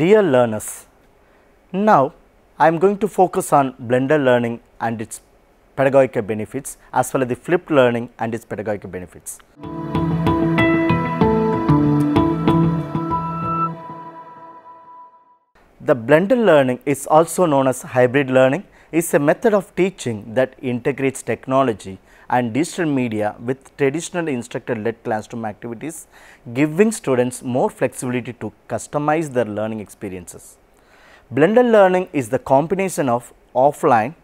Dear learners, now I am going to focus on blended learning and its pedagogical benefits as well as the flipped learning and its pedagogical benefits. The blended learning is also known as hybrid learning is a method of teaching that integrates technology and digital media with traditional instructor led classroom activities giving students more flexibility to customize their learning experiences. Blended learning is the combination of offline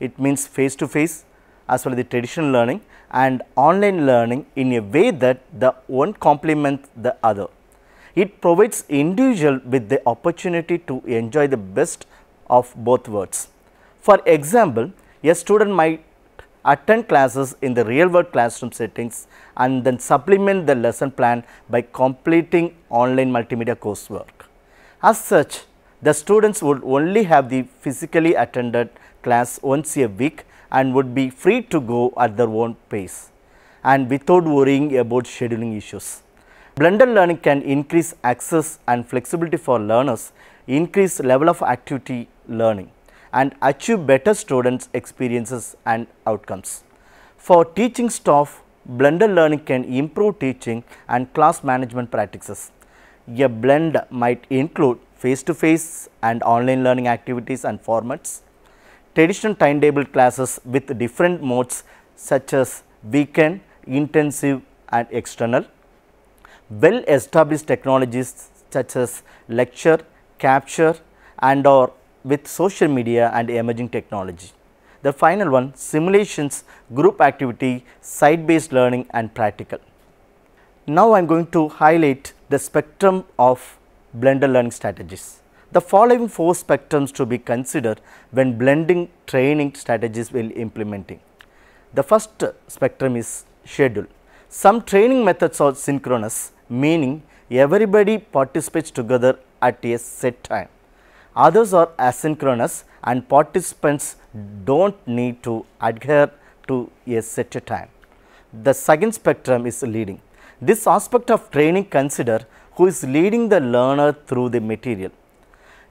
it means face to face as well as the traditional learning and online learning in a way that the one complements the other. It provides individual with the opportunity to enjoy the best of both worlds. For example, a student might attend classes in the real world classroom settings and then supplement the lesson plan by completing online multimedia coursework. As such, the students would only have the physically attended class once a week and would be free to go at their own pace and without worrying about scheduling issues. Blended learning can increase access and flexibility for learners, increase level of activity learning and achieve better students experiences and outcomes. For teaching staff, blended learning can improve teaching and class management practices. A blend might include face to face and online learning activities and formats, traditional timetable classes with different modes such as weekend, intensive and external, well established technologies such as lecture, capture and or with social media and emerging technology. The final one simulations, group activity, site based learning and practical. Now, I am going to highlight the spectrum of blended learning strategies. The following four spectrums to be considered when blending training strategies while implementing. The first spectrum is schedule. Some training methods are synchronous meaning everybody participates together at a set time. Others are asynchronous and participants do not need to adhere to a set time. The second spectrum is leading. This aspect of training consider who is leading the learner through the material.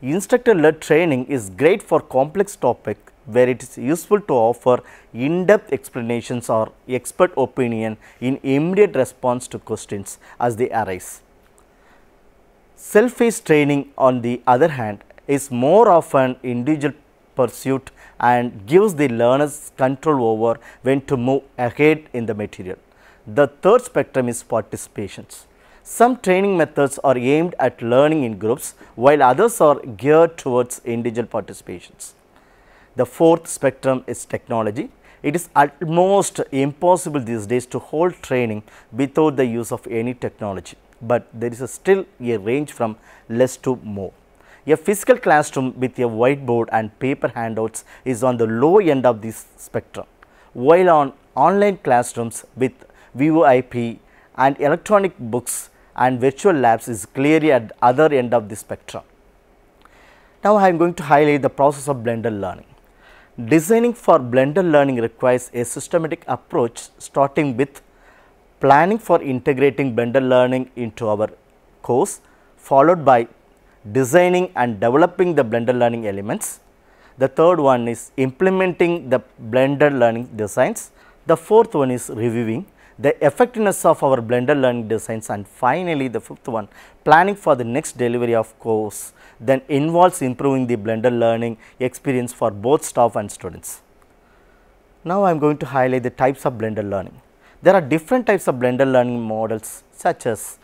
Instructor led training is great for complex topic where it is useful to offer in-depth explanations or expert opinion in immediate response to questions as they arise. Self-paced training on the other hand is more of an individual pursuit and gives the learners control over when to move ahead in the material. The third spectrum is participations. Some training methods are aimed at learning in groups while others are geared towards individual participations. The fourth spectrum is technology. It is almost impossible these days to hold training without the use of any technology, but there is still a range from less to more. A physical classroom with a whiteboard and paper handouts is on the low end of this spectrum, while on online classrooms with VoIP and electronic books and virtual labs is clearly at the other end of the spectrum. Now, I am going to highlight the process of blended learning. Designing for blended learning requires a systematic approach starting with planning for integrating blended learning into our course followed by designing and developing the blended learning elements. The third one is implementing the blended learning designs. The fourth one is reviewing the effectiveness of our blended learning designs and finally, the fifth one planning for the next delivery of course then involves improving the blended learning experience for both staff and students. Now, I am going to highlight the types of blended learning. There are different types of blended learning models such as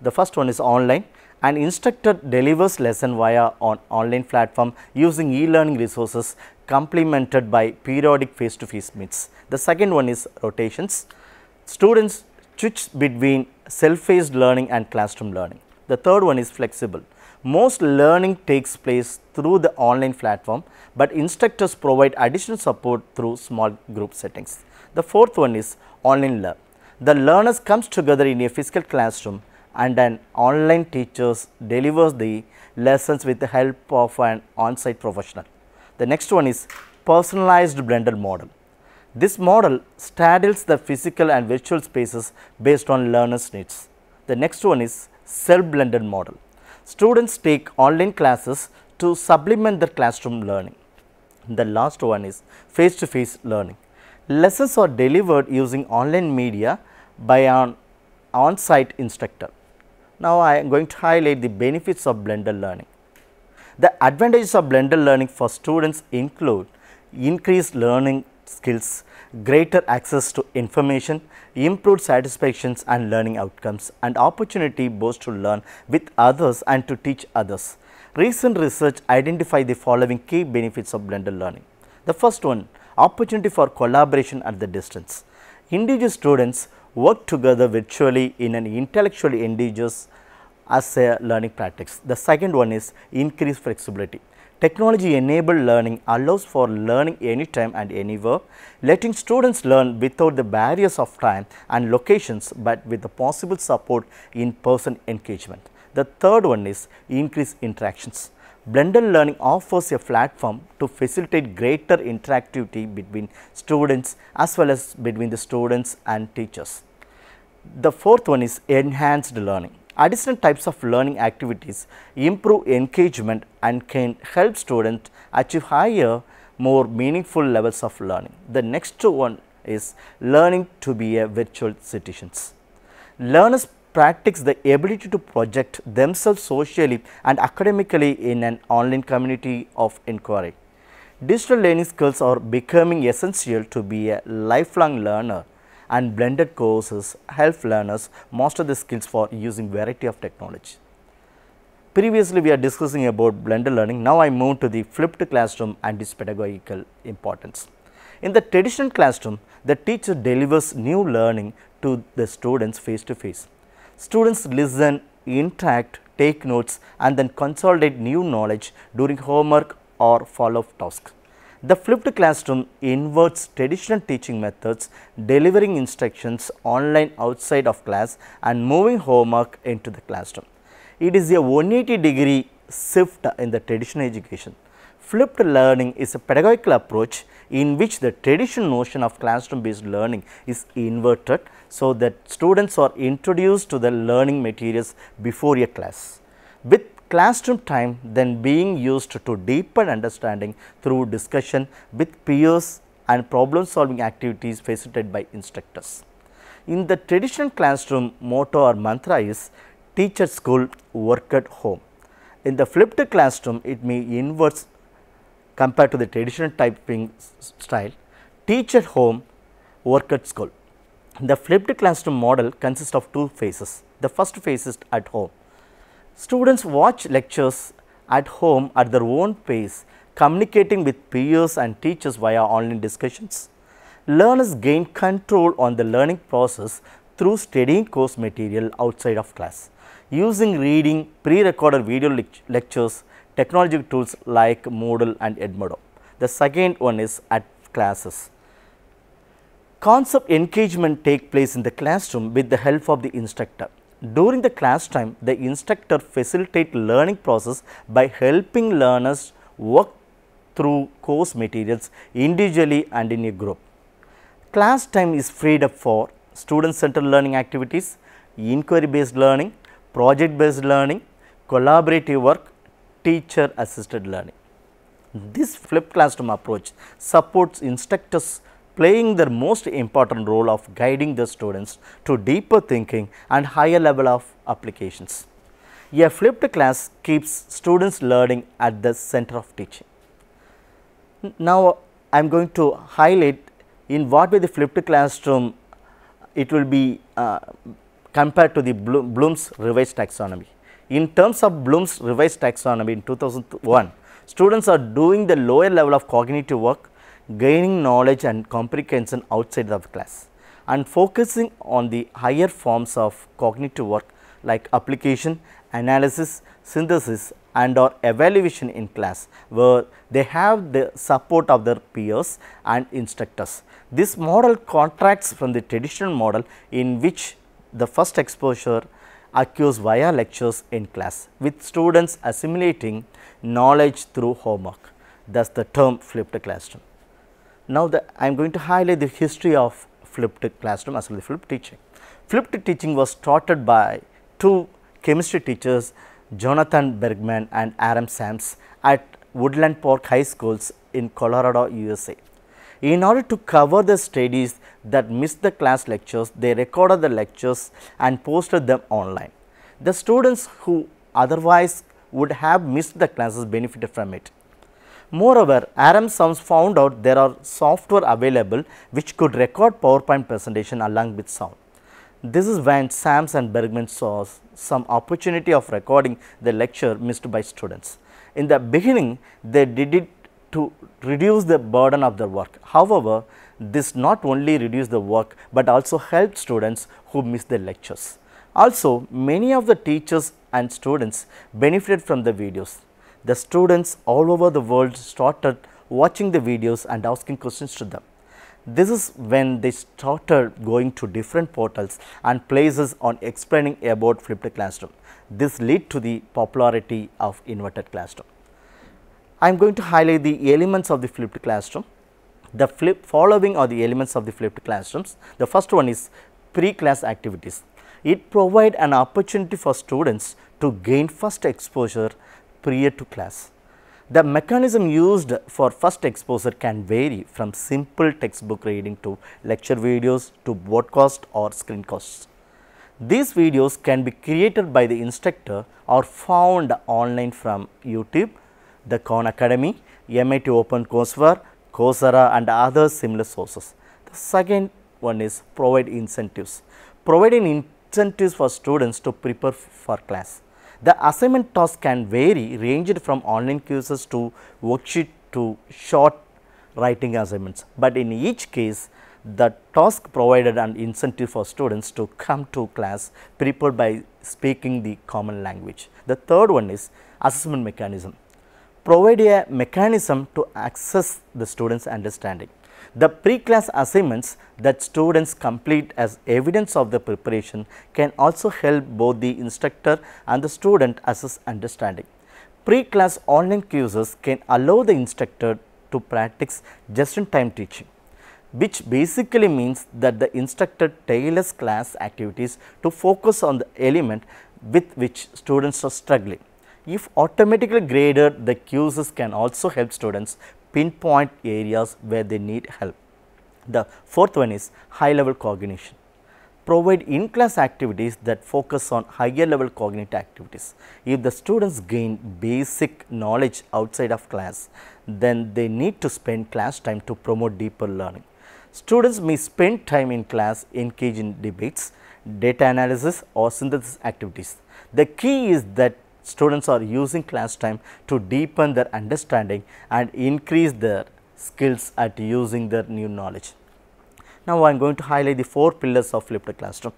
the first one is online an instructor delivers lesson via on online platform using e-learning resources complemented by periodic face to face meets. The second one is rotations students switch between self-paced learning and classroom learning. The third one is flexible. Most learning takes place through the online platform, but instructors provide additional support through small group settings. The fourth one is online learn. The learners comes together in a physical classroom and an online teacher delivers the lessons with the help of an on-site professional. The next one is personalized blended model. This model straddles the physical and virtual spaces based on learners needs. The next one is self blended model. Students take online classes to supplement their classroom learning. The last one is face to face learning. Lessons are delivered using online media by an on site instructor. Now, I am going to highlight the benefits of blended learning. The advantages of blended learning for students include increased learning skills, greater access to information, improved satisfactions and learning outcomes and opportunity both to learn with others and to teach others. Recent research identify the following key benefits of blended learning. The first one opportunity for collaboration at the distance. Individual students work together virtually in an intellectually indigenous as a learning practice. The second one is increased flexibility. Technology enabled learning allows for learning anytime and anywhere, letting students learn without the barriers of time and locations, but with the possible support in person engagement. The third one is increased interactions. Blended learning offers a platform to facilitate greater interactivity between students as well as between the students and teachers. The fourth one is enhanced learning. Additional types of learning activities improve engagement and can help students achieve higher, more meaningful levels of learning. The next one is learning to be a virtual citizens. Learners practice the ability to project themselves socially and academically in an online community of inquiry. Digital learning skills are becoming essential to be a lifelong learner and blended courses help learners master the skills for using variety of technology. Previously, we are discussing about blended learning. Now, I move to the flipped classroom and its pedagogical importance. In the traditional classroom, the teacher delivers new learning to the students face to face. Students listen, interact, take notes and then consolidate new knowledge during homework or follow-up tasks. The flipped classroom inverts traditional teaching methods, delivering instructions online outside of class and moving homework into the classroom. It is a 180 degree shift in the traditional education. Flipped learning is a pedagogical approach in which the traditional notion of classroom based learning is inverted so that students are introduced to the learning materials before a class. With classroom time then being used to deepen understanding through discussion with peers and problem solving activities facilitated by instructors. In the traditional classroom motto or mantra is teach at school, work at home. In the flipped classroom, it may inverse compared to the traditional typing style, teach at home, work at school. The flipped classroom model consists of two phases. The first phase is at home. Students watch lectures at home at their own pace, communicating with peers and teachers via online discussions. Learners gain control on the learning process through studying course material outside of class using reading, pre-recorded video lectures, technology tools like Moodle and Edmodo. The second one is at classes. Concept engagement take place in the classroom with the help of the instructor. During the class time, the instructor facilitate learning process by helping learners work through course materials individually and in a group. Class time is freed up for student centered learning activities, inquiry based learning, project based learning, collaborative work, teacher assisted learning. This flipped classroom approach supports instructors playing their most important role of guiding the students to deeper thinking and higher level of applications. A flipped class keeps students learning at the center of teaching. Now, I am going to highlight in what way the flipped classroom it will be uh, compared to the Bloom's revised taxonomy. In terms of Bloom's revised taxonomy in 2001, students are doing the lower level of cognitive work, gaining knowledge and comprehension outside of class and focusing on the higher forms of cognitive work like application, analysis, synthesis and or evaluation in class where they have the support of their peers and instructors. This model contracts from the traditional model in which the first exposure occurs via lectures in class with students assimilating knowledge through homework thus the term flipped classroom. Now, I am going to highlight the history of flipped classroom as well as flipped teaching. Flipped teaching was started by two chemistry teachers Jonathan Bergmann and Aaron Sams at Woodland Park High Schools in Colorado, USA. In order to cover the studies that missed the class lectures, they recorded the lectures and posted them online. The students who otherwise would have missed the classes benefited from it. Moreover, Aaron Sams found out there are software available which could record PowerPoint presentation along with sound. This is when Sams and Bergmann saw some opportunity of recording the lecture missed by students. In the beginning, they did it to reduce the burden of their work. However, this not only reduced the work, but also helped students who missed the lectures. Also, many of the teachers and students benefited from the videos. The students all over the world started watching the videos and asking questions to them. This is when they started going to different portals and places on explaining about flipped classroom. This led to the popularity of inverted classroom. I am going to highlight the elements of the flipped classroom. The flip following are the elements of the flipped classrooms. The first one is pre-class activities. It provide an opportunity for students to gain first exposure prior to class. The mechanism used for first exposure can vary from simple textbook reading to lecture videos to broadcast or screencasts. These videos can be created by the instructor or found online from YouTube, the Khan Academy, MIT Open Courseware, Coursera and other similar sources. The second one is provide incentives. Providing incentives for students to prepare for class. The assignment task can vary ranged from online quizzes to worksheet to short writing assignments, but in each case the task provided an incentive for students to come to class prepared by speaking the common language. The third one is assessment mechanism. Provide a mechanism to access the students understanding. The pre-class assignments that students complete as evidence of the preparation can also help both the instructor and the student assess understanding. Pre-class online quizzes can allow the instructor to practice just-in-time teaching, which basically means that the instructor tailors class activities to focus on the element with which students are struggling. If automatically graded, the quizzes can also help students pinpoint areas where they need help. The fourth one is high level cognition. Provide in class activities that focus on higher level cognitive activities. If the students gain basic knowledge outside of class, then they need to spend class time to promote deeper learning. Students may spend time in class engage in debates, data analysis or synthesis activities. The key is that students are using class time to deepen their understanding and increase their skills at using their new knowledge. Now, I am going to highlight the four pillars of flipped classroom.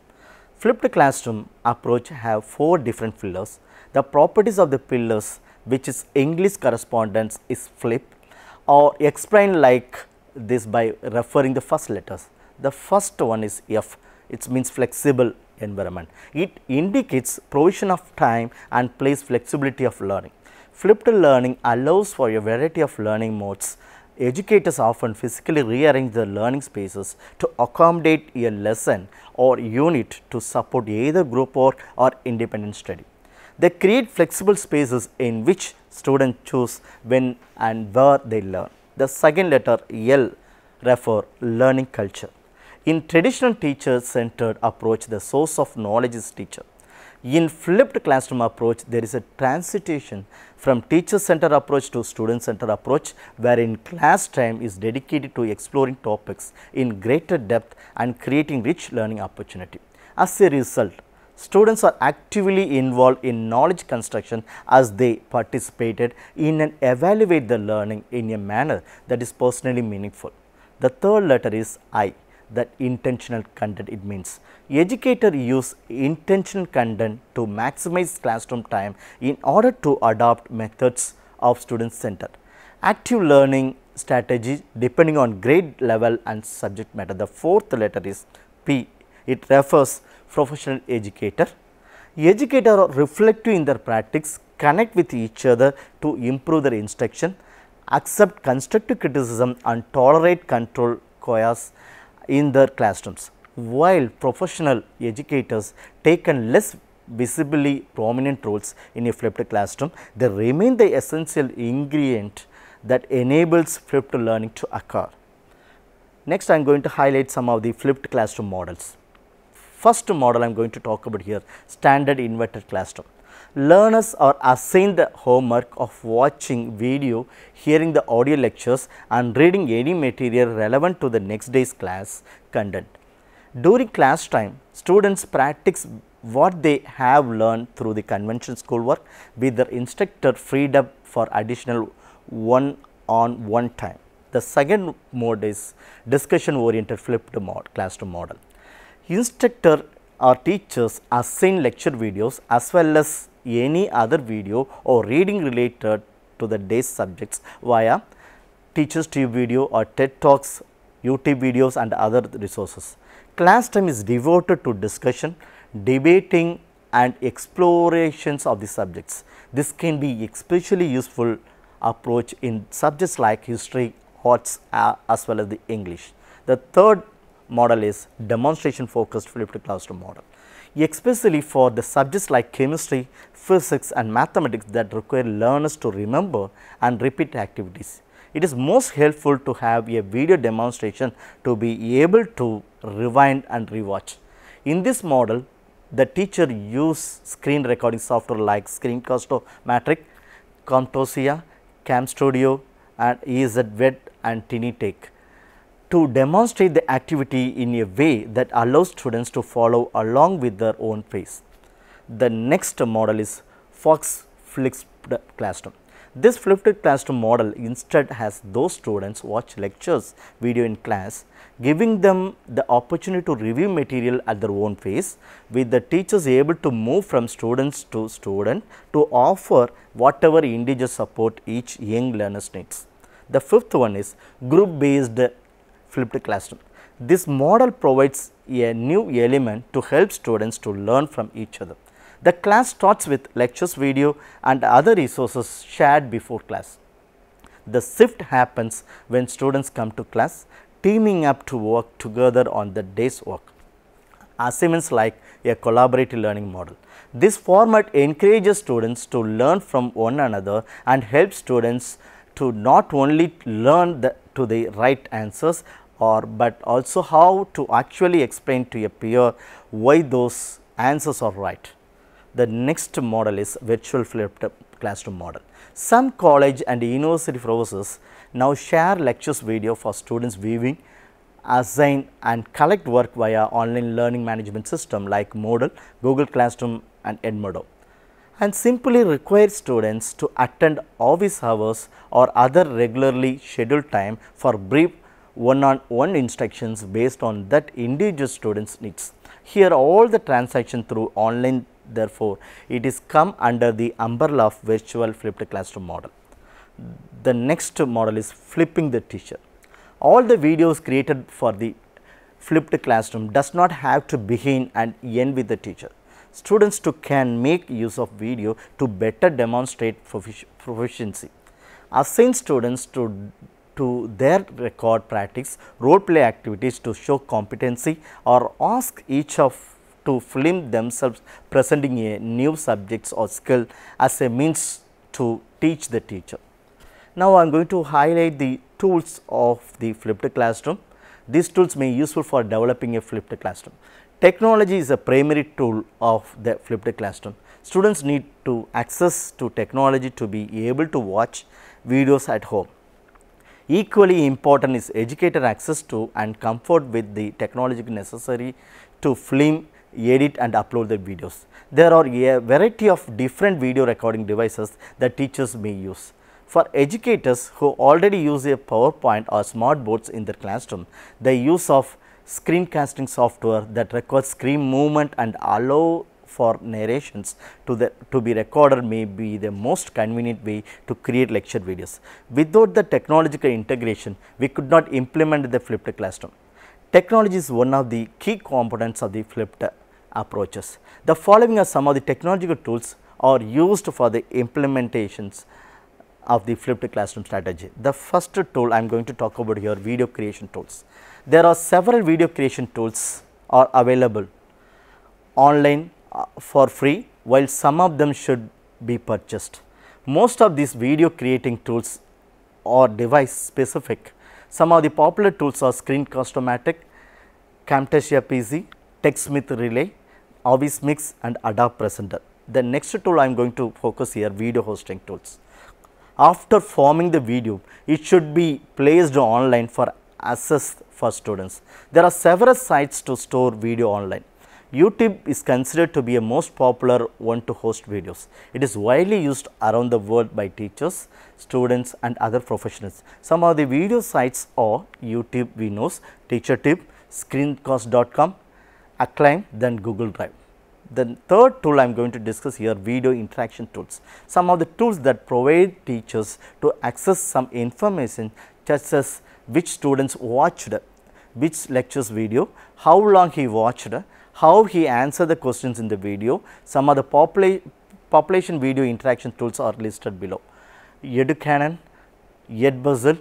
Flipped classroom approach have four different pillars. The properties of the pillars which is English correspondence is flip or explain like this by referring the first letters. The first one is F, it means flexible environment. It indicates provision of time and place flexibility of learning. Flipped learning allows for a variety of learning modes. Educators often physically rearrange the learning spaces to accommodate a lesson or unit to support either group work or independent study. They create flexible spaces in which students choose when and where they learn. The second letter L refer learning culture. In traditional teacher centered approach, the source of knowledge is teacher. In flipped classroom approach, there is a transition from teacher centered approach to student centered approach, wherein class time is dedicated to exploring topics in greater depth and creating rich learning opportunity. As a result, students are actively involved in knowledge construction as they participated in and evaluate the learning in a manner that is personally meaningful. The third letter is I that intentional content it means. Educator use intentional content to maximize classroom time in order to adopt methods of student center. Active learning strategy depending on grade level and subject matter. The fourth letter is P. It refers professional educator. Educator are reflective in their practice, connect with each other to improve their instruction, accept constructive criticism and tolerate control chaos in their classrooms. While professional educators take a less visibly prominent roles in a flipped classroom, they remain the essential ingredient that enables flipped learning to occur. Next, I am going to highlight some of the flipped classroom models. First model I am going to talk about here standard inverted classroom. Learners are assigned the homework of watching video, hearing the audio lectures and reading any material relevant to the next day's class content. During class time, students practice what they have learned through the conventional schoolwork with their instructor freed up for additional one on one time. The second mode is discussion oriented flipped mod, classroom model. Instructor or teachers assign lecture videos as well as any other video or reading related to the day's subjects via teachers tube video or TED talks, YouTube videos and other resources. Class time is devoted to discussion, debating and explorations of the subjects. This can be especially useful approach in subjects like history, arts uh, as well as the English. The third model is demonstration focused flipped classroom model, especially for the subjects like chemistry, physics and mathematics that require learners to remember and repeat activities. It is most helpful to have a video demonstration to be able to rewind and rewatch. In this model, the teacher use screen recording software like Screencast-O-Matic, Camtasia, CamStudio and Ezvid and TinyTake to demonstrate the activity in a way that allows students to follow along with their own pace. The next model is Fox Flipped Classroom. This flipped classroom model instead has those students watch lectures video in class, giving them the opportunity to review material at their own pace, with the teachers able to move from students to student to offer whatever individual support each young learner needs. The fifth one is group based flipped classroom. This model provides a new element to help students to learn from each other. The class starts with lectures video and other resources shared before class. The shift happens when students come to class teaming up to work together on the day's work. Assignments like a collaborative learning model. This format encourages students to learn from one another and helps students to not only learn the, to the right answers or but also how to actually explain to a peer why those answers are right. The next model is virtual flipped classroom model. Some college and university professors now share lectures video for students viewing, assign and collect work via online learning management system like Moodle, Google Classroom and Edmodo and simply require students to attend office hours or other regularly scheduled time for brief one on one instructions based on that individual students needs. Here all the transaction through online therefore, it is come under the umbrella of virtual flipped classroom model. The next model is flipping the teacher. All the videos created for the flipped classroom does not have to begin and end with the teacher. Students can make use of video to better demonstrate proficiency. Assign students to to their record practice role play activities to show competency or ask each of to film themselves presenting a new subjects or skill as a means to teach the teacher. Now, I am going to highlight the tools of the flipped classroom. These tools may be useful for developing a flipped classroom. Technology is a primary tool of the flipped classroom. Students need to access to technology to be able to watch videos at home. Equally important is educator access to and comfort with the technology necessary to film edit and upload the videos. There are a variety of different video recording devices that teachers may use. For educators who already use a PowerPoint or smart boards in their classroom, the use of screencasting software that records screen movement and allow for narrations to the to be recorded may be the most convenient way to create lecture videos. Without the technological integration, we could not implement the flipped classroom. Technology is one of the key components of the flipped approaches. The following are some of the technological tools are used for the implementations of the flipped classroom strategy. The first tool I am going to talk about here video creation tools. There are several video creation tools are available online Uh, for free while some of them should be purchased. Most of these video creating tools are device specific. Some of the popular tools are Screencast-O-Matic, Camtasia PC, TechSmith Relay, Office Mix and Adobe Presenter. The next tool I am going to focus here video hosting tools. After forming the video, it should be placed online for access for students. There are several sites to store video online. YouTube is considered to be a most popular one to host videos. It is widely used around the world by teachers, students and other professionals. Some of the video sites are YouTube Vinos, TeacherTube, Screencast.com, Acclaim, then Google Drive. The third tool I am going to discuss here video interaction tools. Some of the tools that provide teachers to access some information such as which students watched which lectures video, how long he watched, how he answered the questions in the video. Some of the popula population video interaction tools are listed below. Educanon, Edpuzzle,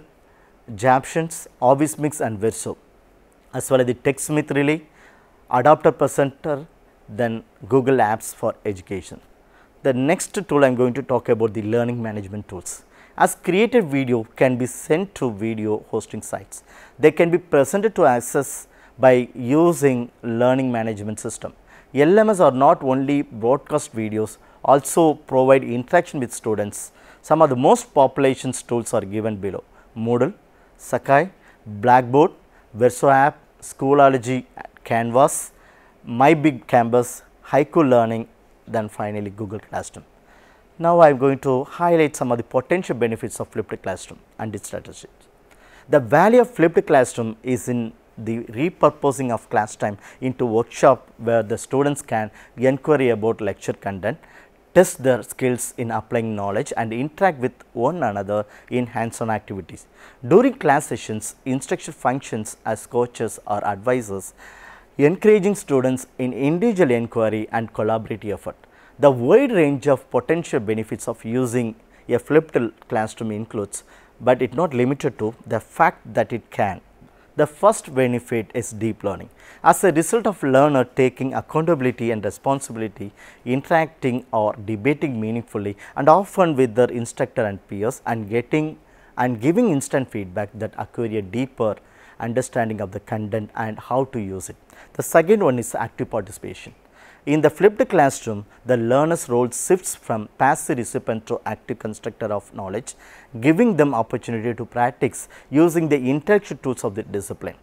Zaptions, Office Mix and Verso as well as the TechSmith Relay, Adobe Presenter, then Google Apps for Education. The next tool I am going to talk about the learning management tools. As created video can be sent to video hosting sites, they can be presented to access by using learning management system. LMS are not only broadcast videos, also provide interaction with students. Some of the most populations tools are given below Moodle, Sakai, Blackboard, Verso app, Schoology, Canvas, My Big Campus, Haiku Learning, then finally Google Classroom. Now, I am going to highlight some of the potential benefits of flipped classroom and its strategies. The value of flipped classroom is in the repurposing of class time into workshop where the students can inquire about lecture content, test their skills in applying knowledge and interact with one another in hands-on activities. During class sessions, instruction functions as coaches or advisors, encouraging students in individual inquiry and collaborative effort. The wide range of potential benefits of using a flipped classroom includes, but it not limited to the fact that it can. The first benefit is deep learning. As a result of learner taking accountability and responsibility, interacting or debating meaningfully and often with their instructor and peers and getting and giving instant feedback that acquire a deeper understanding of the content and how to use it. The second one is active participation. In the flipped classroom, the learner's role shifts from passive recipient to active constructor of knowledge, giving them opportunity to practice using the interaction tools of the discipline.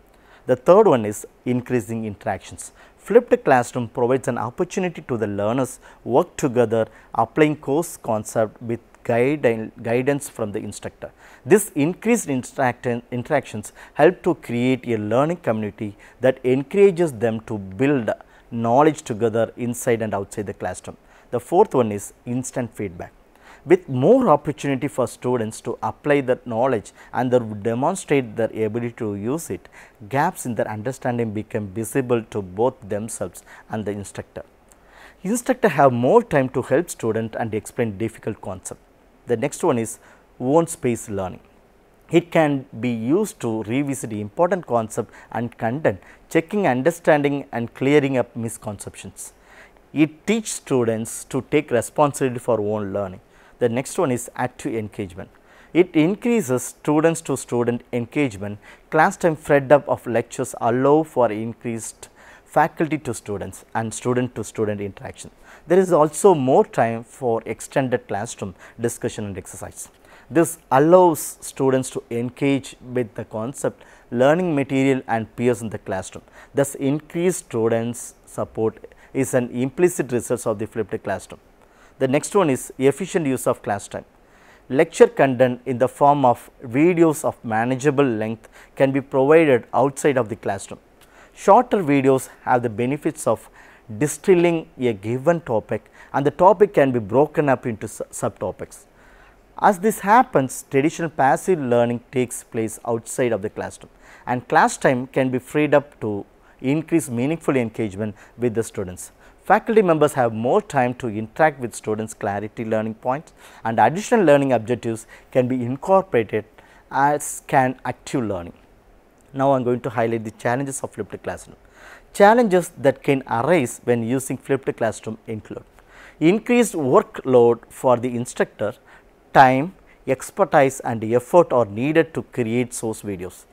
The third one is increasing interactions. Flipped classroom provides an opportunity to the learners work together applying course concept with guide guidance from the instructor. This increased interactions help to create a learning community that encourages them to build knowledge together inside and outside the classroom. The fourth one is instant feedback. With more opportunity for students to apply that knowledge and demonstrate their ability to use it, gaps in their understanding become visible to both themselves and the instructor. Instructor have more time to help student and explain difficult concept. The next one is own space learning. It can be used to revisit important concept and content, checking understanding and clearing up misconceptions. It teaches students to take responsibility for own learning. The next one is active engagement. It increases students to student engagement. Class time fed up of lectures allow for increased faculty to students and student to student interaction. There is also more time for extended classroom discussion and exercise. This allows students to engage with the concept, learning material and peers in the classroom. Thus, increased students support is an implicit result of the flipped classroom. The next one is efficient use of class time. Lecture content in the form of videos of manageable length can be provided outside of the classroom. Shorter videos have the benefits of distilling a given topic and the topic can be broken up into subtopics. As this happens, traditional passive learning takes place outside of the classroom and class time can be freed up to increase meaningful engagement with the students. Faculty members have more time to interact with students clarity learning points and additional learning objectives can be incorporated as can active learning. Now, I am going to highlight the challenges of flipped classroom. Challenges that can arise when using flipped classroom include increased workload for the instructor, time, expertise and effort are needed to create source videos.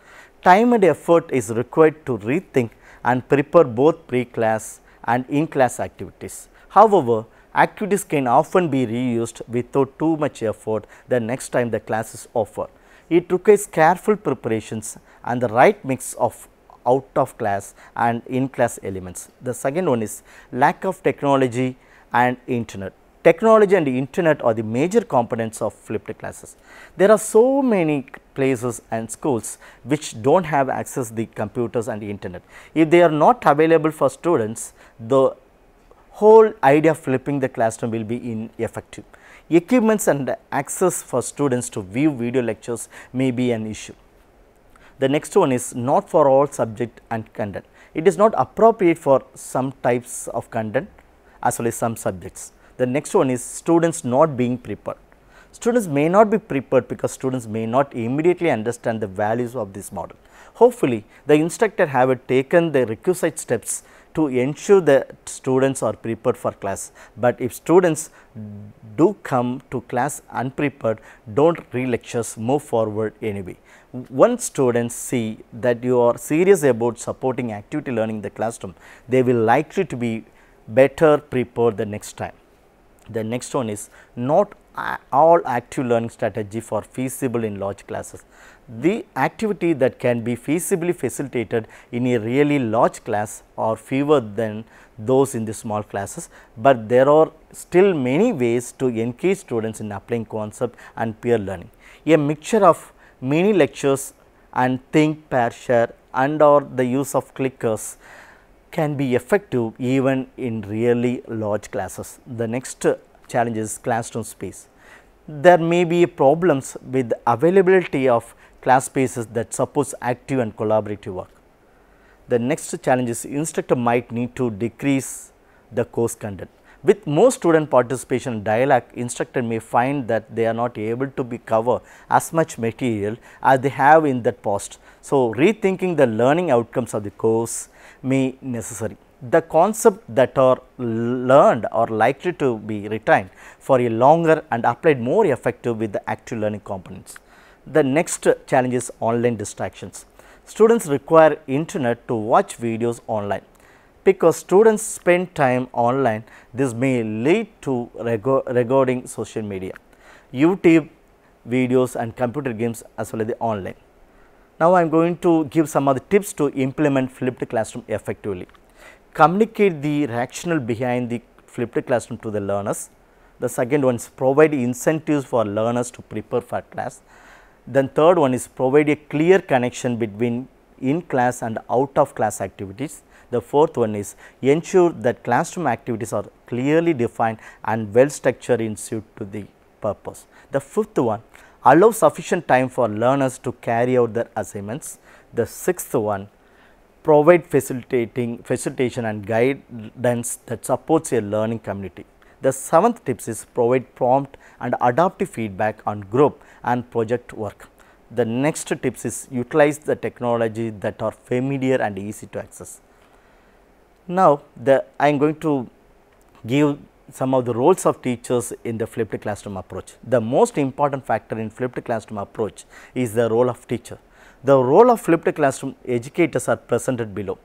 Time and effort is required to rethink and prepare both pre-class and in-class activities. However, activities can often be reused without too much effort the next time the class is offered. It requires careful preparations and the right mix of out of class and in class elements. The second one is lack of technology and internet. Technology and internet are the major components of flipped classes. There are so many places and schools which do not have access the computers and the internet. If they are not available for students, the whole idea of flipping the classroom will be ineffective. Equipments and access for students to view video lectures may be an issue. The next one is not for all subject and content. It is not appropriate for some types of content as well as some subjects. The next one is students not being prepared. Students may not be prepared because students may not immediately understand the values of this model. Hopefully, the instructor have taken the requisite steps to ensure that students are prepared for class, but if students do come to class unprepared, do not read lectures, move forward anyway. Once students see that you are serious about supporting activity learning in the classroom, they will likely to be better prepared the next time. The next one is not all active learning strategy for feasible in large classes. The activity that can be feasibly facilitated in a really large class are fewer than those in the small classes, but there are still many ways to engage students in applying concept and peer learning. A mixture of mini lectures and think, pair, share and or the use of clickers can be effective even in really large classes. The next challenge is classroom space. There may be problems with availability of class spaces that supports active and collaborative work. The next challenge is instructor might need to decrease the course content. With more student participation dialogue, instructor may find that they are not able to be cover as much material as they have in that past. So, rethinking the learning outcomes of the course may necessary. The concept that are learned are likely to be retained for a longer and applied more effective with the active learning components. The next challenge is online distractions. Students require internet to watch videos online because students spend time online, this may lead to regarding social media, YouTube videos and computer games as well as the online. Now, I am going to give some of the tips to implement flipped classroom effectively. Communicate the rationale behind the flipped classroom to the learners. The second one is provide incentives for learners to prepare for class. Then third one is provide a clear connection between in class and out of class activities. The fourth one is ensure that classroom activities are clearly defined and well structured in suit to the purpose. The fifth one allow sufficient time for learners to carry out their assignments. The sixth one provide facilitating facilitation and guidance that supports a learning community. The seventh tips is provide prompt and adaptive feedback on group and project work. The next tips is utilize the technology that are familiar and easy to access. Now, the I am going to give some of the roles of teachers in the flipped classroom approach. The most important factor in flipped classroom approach is the role of teacher. The role of flipped classroom educators are presented below.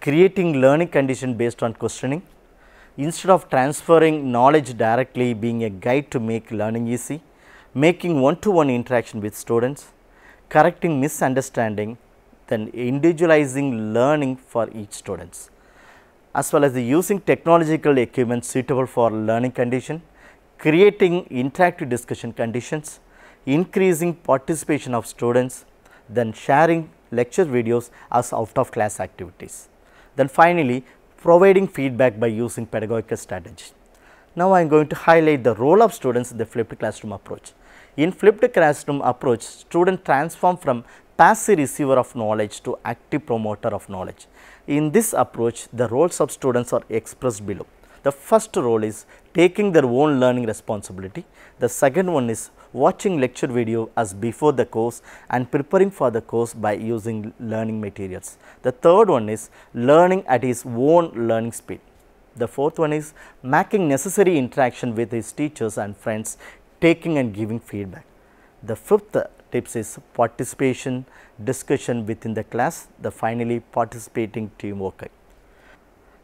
Creating learning condition based on questioning, instead of transferring knowledge directly being a guide to make learning easy, making one to one interaction with students, correcting misunderstanding, then individualizing learning for each students as well as the using technological equipment suitable for learning condition, creating interactive discussion conditions, increasing participation of students, then sharing lecture videos as out of class activities. Then finally, providing feedback by using pedagogical strategy. Now, I am going to highlight the role of students in the flipped classroom approach. In flipped classroom approach, student transform from passive receiver of knowledge to active promoter of knowledge. In this approach, the roles of students are expressed below. The first role is taking their own learning responsibility. The second one is watching lecture video as before the course and preparing for the course by using learning materials. The third one is learning at his own learning speed. The fourth one is making necessary interaction with his teachers and friends, taking and giving feedback. The fifth tips is participation, discussion within the class, the finally participating teamwork.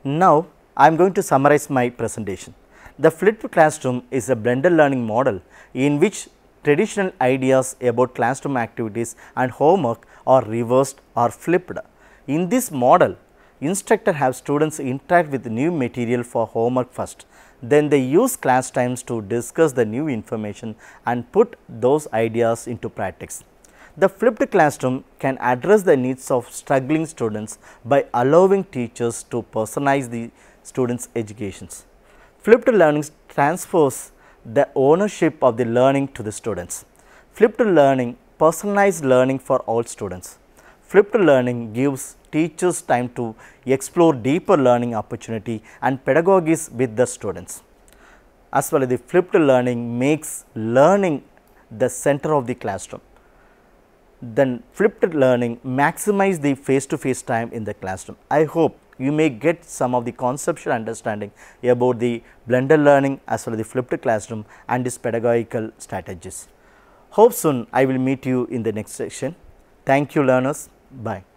Now, I am going to summarize my presentation. The flipped classroom is a blended learning model in which traditional ideas about classroom activities and homework are reversed or flipped. In this model, instructor have students interact with new material for homework first. Then they use class times to discuss the new information and put those ideas into practice. The flipped classroom can address the needs of struggling students by allowing teachers to personalize the students' educations. Flipped learning transfers the ownership of the learning to the students. Flipped learning personalized learning for all students. Flipped learning gives teachers time to explore deeper learning opportunity and pedagogies with the students. As well as the flipped learning makes learning the center of the classroom. Then flipped learning maximize the face to face time in the classroom. I hope you may get some of the conceptual understanding about the blended learning as well as the flipped classroom and its pedagogical strategies. Hope soon I will meet you in the next section. Thank you learners. Bye.